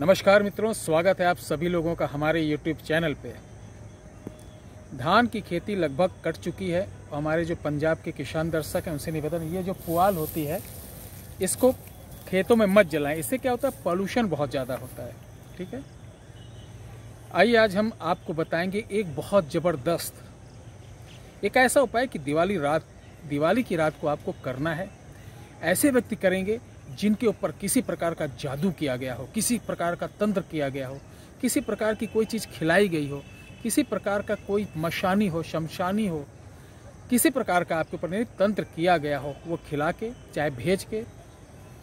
नमस्कार मित्रों, स्वागत है आप सभी लोगों का हमारे YouTube चैनल पे। धान की खेती लगभग कट चुकी है हमारे जो पंजाब के किसान दर्शक हैं, उनसे निवेदन, ये जो पुआल होती है, इसको खेतों में मत जलाएँ। इससे क्या होता है पॉल्यूशन बहुत ज़्यादा होता है, ठीक है? आइए आज हम आपको बताएँगे एक बहुत ज़बरदस्त, एक ऐसा उपाय कि दिवाली रात, दिवाली की रात को आपको करना है। ऐसे व्यक्ति करेंगे जिनके ऊपर किसी प्रकार का जादू किया गया हो, किसी प्रकार का तंत्र किया गया हो, किसी प्रकार की कोई चीज़ खिलाई गई हो, किसी प्रकार का कोई मशानी हो, शमशानी हो, किसी प्रकार का आपके ऊपर नहीं, तंत्र किया गया हो, वो खिला के, चाहे भेज के,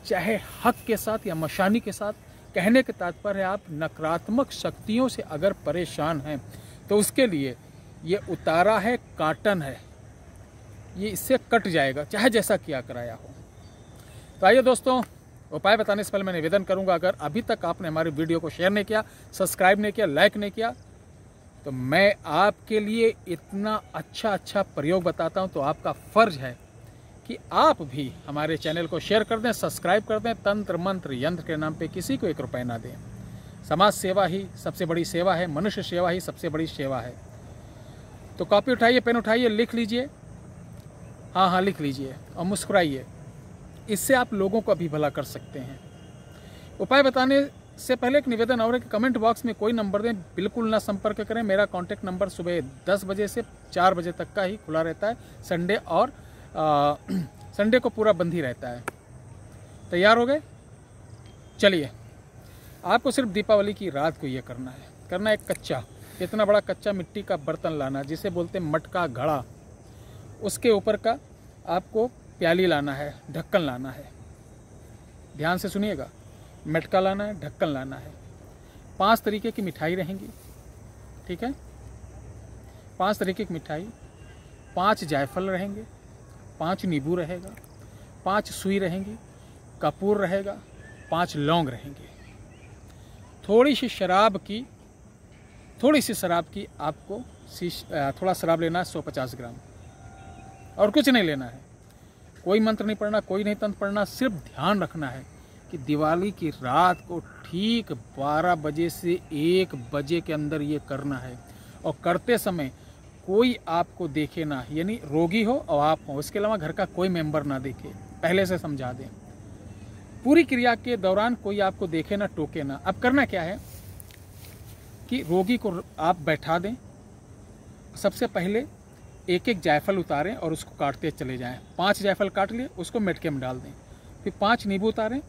चाहे हक के साथ या मशानी के साथ, कहने के तात्पर्य आप नकारात्मक शक्तियों से अगर परेशान हैं तो उसके लिए ये उतारा है, काटन है। ये इससे कट जाएगा, चाहे जैसा किया कराया हो। तो आइए दोस्तों, उपाय बताने से पहले मैं निवेदन करूँगा, अगर अभी तक आपने हमारी वीडियो को शेयर नहीं किया सब्सक्राइब नहीं किया लाइक नहीं किया तो मैं आपके लिए इतना अच्छा अच्छा प्रयोग बताता हूँ तो आपका फ़र्ज़ है कि आप भी हमारे चैनल को शेयर कर दें सब्सक्राइब कर दें, तंत्र, मंत्र, यंत्र के नाम पे किसी को एक रुपए ना दें। समाज सेवा ही सबसे बड़ी सेवा है, मनुष्य सेवा ही सबसे बड़ी सेवा है। तो कॉपी उठाइए पेन उठाइए, लिख लीजिए। हाँ हाँ लिख लीजिए और मुस्कुराइए। इससे आप लोगों को अभी भला कर सकते हैं। उपाय बताने से पहले एक निवेदन और है कि कमेंट बॉक्स में कोई नंबर दें बिल्कुल ना संपर्क करें। मेरा कॉन्टैक्ट नंबर सुबह 10 बजे से 4 बजे तक का ही खुला रहता है। संडे और आ, संडे को पूरा बंद ही रहता है। तैयार हो गए? चलिए आपको सिर्फ़ दीपावली की रात को ये करना है। करना एक कच्चा इतना बड़ा कच्चा मिट्टी का बर्तन लाना जिसे बोलते हैं मटका घड़ा। उसके ऊपर का आपको प्याली लाना है, ढक्कन लाना है। ध्यान से सुनिएगा, मटका लाना है, ढक्कन लाना है। पाँच तरीके की मिठाई रहेंगी, ठीक है? पाँच तरीके की मिठाई, पाँच जायफल रहेंगे, पाँच नींबू रहेगा, पाँच सुई रहेंगी, कपूर रहेगा, पाँच लौंग रहेंगे। थोड़ी सी शराब की, थोड़ी सी शराब की आपको थोड़ा शराब लेना है, सौ पचास ग्राम। और कुछ नहीं लेना है। कोई मंत्र नहीं पढ़ना, कोई नहीं तंत्र पढ़ना, सिर्फ़ ध्यान रखना है कि दिवाली की रात को ठीक 12 बजे से 1 बजे के अंदर ये करना है। और करते समय कोई आपको देखे ना, यानी रोगी हो और आप हो, इसके अलावा घर का कोई मेंबर ना देखे, पहले से समझा दें। पूरी क्रिया के दौरान कोई आपको देखे ना, टोके ना। अब करना क्या है कि रोगी को आप बैठा दें। सबसे पहले एक एक जायफल उतारें और उसको काटते चले जाएँ। पाँच जायफल काट लिए, उसको मेटके में डाल दें। फिर पाँच नींबू उतारें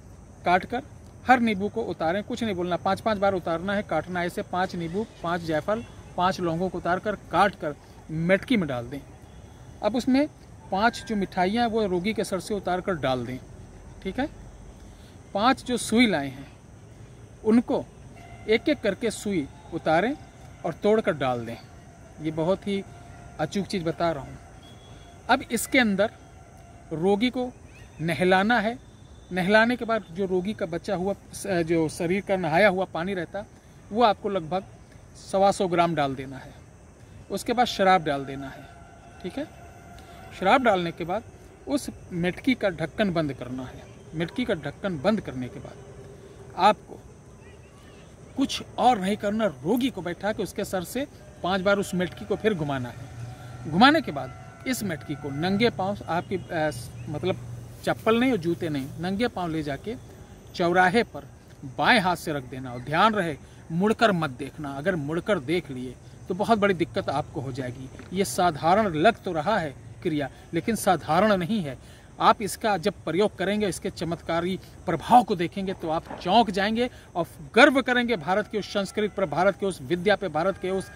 काट कर हर नींबू को उतारें। कुछ नहीं बोलना पाँच पाँच बार उतारना है, काटना है। ऐसे पाँच नींबू, पाँच जायफल, पाँच लौंगों को उतार कर काट कर मेटकी में डाल दें। अब उसमें पाँच जो मिठाइयाँ हैं, वो रोगी के सर से उतार कर डाल दें। ठीक है? पाँच जो सुई लाए हैं, उनको एक एक करके सुई उतारें और तोड़ कर डाल दें। ये बहुत ही अचूक चीज़ बता रहा हूँ। अब इसके अंदर रोगी को नहलाना है। नहलाने के बाद जो रोगी का बचा हुआ, जो शरीर का नहाया हुआ पानी रहता, वो आपको लगभग सवा सौ ग्राम डाल देना है। उसके बाद शराब डाल देना है। ठीक है? शराब डालने के बाद उस मिटकी का ढक्कन बंद करना है। मिटकी का ढक्कन बंद करने के बाद आपको कुछ और नहीं करना, रोगी को बैठा के उसके सर से पाँच बार उस मिटकी को फिर घुमाना है। घुमाने के बाद इस मटकी को नंगे पाँव आपकी आ, मतलब चप्पल नहीं और जूते नहीं नंगे पाँव ले जाके चौराहे पर बाएँ हाथ से रख देना और ध्यान रहे मुड़कर मत देखना। अगर मुड़कर देख लिए तो बहुत बड़ी दिक्कत आपको हो जाएगी। ये साधारण लग तो रहा है क्रिया लेकिन साधारण नहीं है। आप इसका जब प्रयोग करेंगे, इसके चमत्कारी प्रभाव को देखेंगे तो आप चौंक जाएँगे और गर्व करेंगे भारत की उस संस्कृति पर, भारत के उस विद्या पे, भारत के उस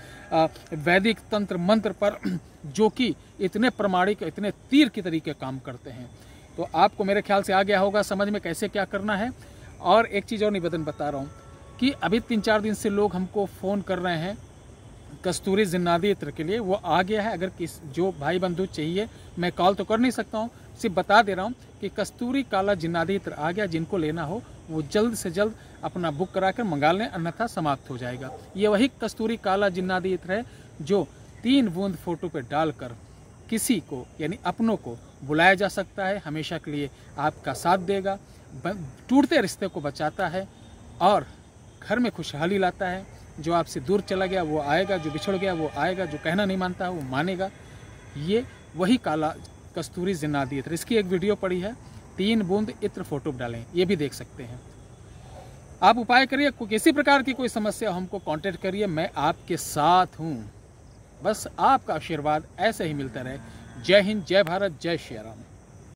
वैदिक तंत्र मंत्र पर, जो कि इतने प्रमाणिक, इतने तीर के तरीके काम करते हैं। तो आपको मेरे ख्याल से आ गया होगा, समझ में कैसे क्या करना है। और एक चीज़ और निवेदन बता रहा हूँ कि अभी तीन चार दिन से लोग हमको फ़ोन कर रहे हैं, कस्तूरी जिन्नादी इत्र के लिए। वो आ गया है, अगर किस, जो भाई बंधु चाहिए, मैं कॉल तो कर नहीं सकता हूँ सिर्फ़ बता दे रहा हूँ कि कस्तूरी काला जिन्नादी इत्र आ गया, जिनको लेना हो, वो जल्द से जल्द अपना बुक करा कर मंगा लें, अन्यथा समाप्त हो जाएगा। ये वही कस्तूरी काला जिन्नादी इत्र है, जो तीन बूंद फ़ोटो पे डालकर किसी को, यानी अपनों को बुलाया जा सकता है, हमेशा के लिए आपका साथ देगा टूटते रिश्ते को बचाता है, और घर में खुशहाली लाता है। जो आपसे दूर चला गया, वो आएगा, जो बिछड़ गया, वो आएगा, जो कहना नहीं मानता, वो मानेगा। ये वही काला कस्तूरी जिन्नादियत इसकी एक वीडियो पड़ी है, तीन बूंद इत्र फ़ोटो डालें, ये भी देख सकते हैं। आप उपाय करिए किसी प्रकार की कोई समस्या हमको कांटेक्ट करिए, मैं आपके साथ हूँ। बस आपका आशीर्वाद ऐसे ही मिलता रहे। जय हिंद, जय भारत, जय श्री राम।